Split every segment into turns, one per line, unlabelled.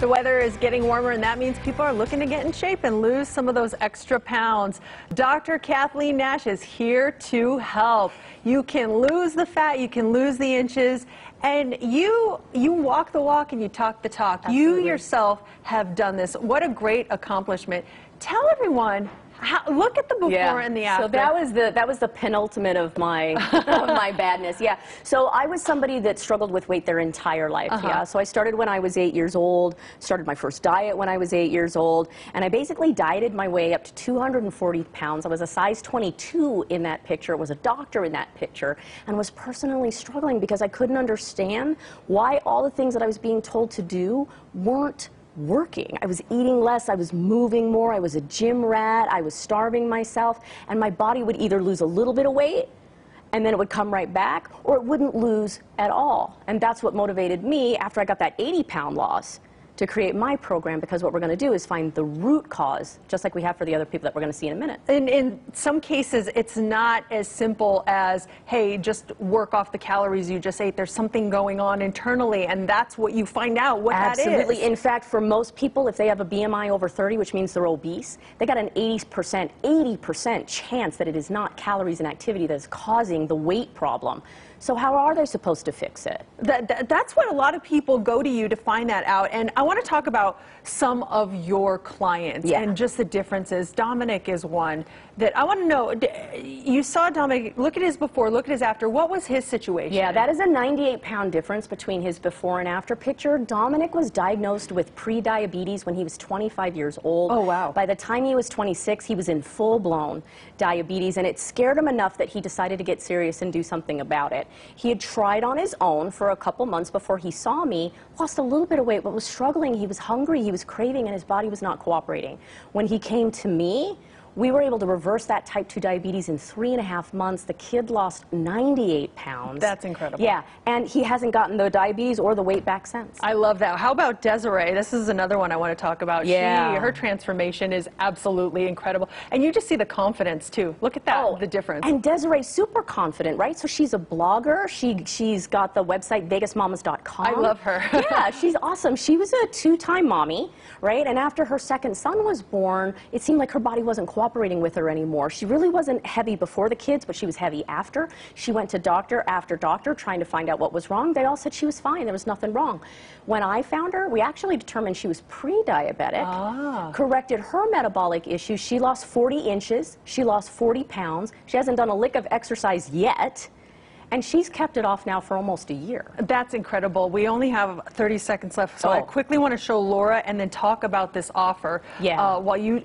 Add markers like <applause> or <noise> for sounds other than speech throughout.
The weather is getting warmer, and that means people are looking to get in shape and lose some of those extra pounds. Dr. Kathleen Nash is here to help. You can lose the fat, you can lose the inches, and you you walk the walk and you talk the talk.
Absolutely.
You yourself have done this. What a great accomplishment. Tell everyone how, look at the before
yeah.
and the after.
So that was the that was the penultimate of my <laughs> of my badness. Yeah. So I was somebody that struggled with weight their entire life.
Uh-huh.
Yeah. So I started when I was eight years old. Started my first diet when I was eight years old, and I basically dieted my way up to 240 pounds. I was a size 22 in that picture. Was a doctor in that picture, and was personally struggling because I couldn't understand why all the things that I was being told to do weren't working. I was eating less, I was moving more, I was a gym rat, I was starving myself, and my body would either lose a little bit of weight and then it would come right back, or it wouldn't lose at all. And that's what motivated me after I got that 80 pound loss to create my program because what we're going to do is find the root cause, just like we have for the other people that we're going to see in a minute.
In, in some cases, it's not as simple as, hey, just work off the calories you just ate. There's something going on internally, and that's what you find out what
Absolutely.
that is.
In fact, for most people, if they have a BMI over 30, which means they're obese, they got an 80%, 80% chance that it is not calories and activity that is causing the weight problem. So how are they supposed to fix it?
That, that, that's what a lot of people go to you to find that out. And I want to talk about some of your clients
Yeah.
and just the differences. Dominic is one that I want to know. You saw Dominic, look at his before, look at his after. What was his situation?
Yeah, that is a 98 pound difference between his before and after picture. Dominic was diagnosed with pre-diabetes when he was 25 years old.
Oh, wow.
By the time he was 26, he was in full blown diabetes, and it scared him enough that he decided to get serious and do something about it. He had tried on his own for a couple months before he saw me, lost a little bit of weight, but was struggling. He was hungry, he was craving, and his body was not cooperating. When he came to me, we were able to reverse that type 2 diabetes in three and a half months. The kid lost 98 pounds.
That's incredible.
Yeah, and he hasn't gotten the diabetes or the weight back since.
I love that. How about Desiree? This is another one I want to talk about.
Yeah.
She, her transformation is absolutely incredible. And you just see the confidence, too. Look at that, oh, the difference.
And Desiree's super confident, right? So she's a blogger. She, she's got the website vegasmamas.com.
I love her. <laughs>
yeah, she's awesome. She was a two-time mommy, right? And after her second son was born, it seemed like her body wasn't cooperating with her anymore. She really wasn't heavy before the kids, but she was heavy after. She went to doctor after doctor trying to find out what was wrong. They all said she was fine. There was nothing wrong. When I found her, we actually determined she was pre-diabetic.
Ah.
Corrected her metabolic issues. She lost 40 inches. She lost 40 pounds. She hasn't done a lick of exercise yet. And she's kept it off now for almost a year.
That's incredible. We only have 30 seconds left, so I
Oh.
quickly want to show Laura and then talk about this offer.
Yeah.
Uh, while you,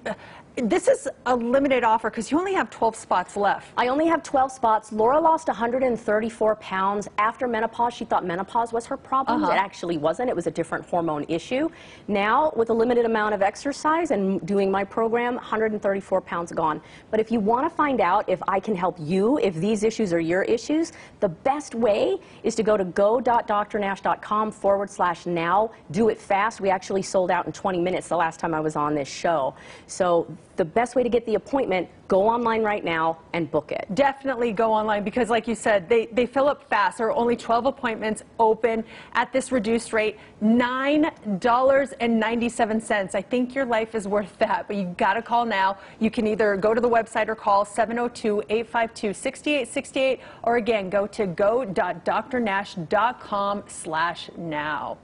this is a limited offer because you only have 12 spots left.
I only have 12 spots. Laura lost 134 pounds. After menopause, she thought menopause was her problem.
Uh-huh.
It actually wasn't. It was a different hormone issue. Now, with a limited amount of exercise and doing my program, 134 pounds gone. But if you want to find out if I can help you, if these issues are your issues, the best way is to go to go.drnash.com forward slash now. Do it fast. We actually sold out in 20 minutes the last time I was on this show. So the best way to get the appointment, go online right now and book it.
Definitely go online because, like you said, they, they fill up fast. There are only 12 appointments open at this reduced rate $9.97. I think your life is worth that, but you've got to call now. You can either go to the website or call 702 852 6868, or again, go to go.drnash.com slash now.